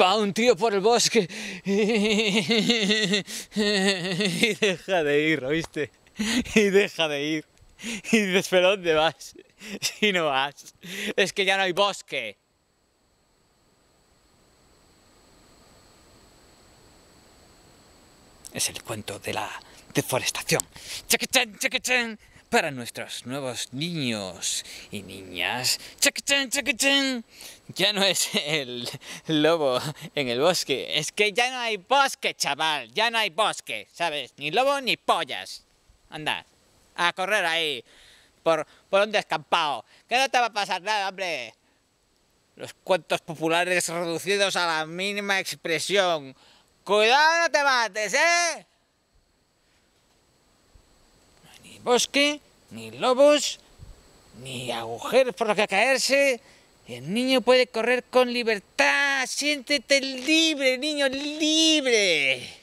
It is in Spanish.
Va un tío por el bosque y deja de ir, ¿oíste? Y deja de ir. Y dices, ¿pero dónde vas? Si no vas. Es que ya no hay bosque. Es el cuento de la deforestación. ¡Chaquetán, chaquetán! Para nuestros nuevos niños y niñas. ¡Chaquetán, chaquetán! Ya no es el lobo en el bosque. Es que ya no hay bosque, chaval. Ya no hay bosque, ¿sabes? Ni lobo ni pollas. Anda, a correr ahí. Por, por un descampado. Que no te va a pasar nada, hombre. Los cuentos populares reducidos a la mínima expresión. Cuidado, no te mates, ¿eh? No hay ni bosque, ni lobos, ni agujeros por los que caerse. El niño puede correr con libertad. Siéntete libre, niño, libre.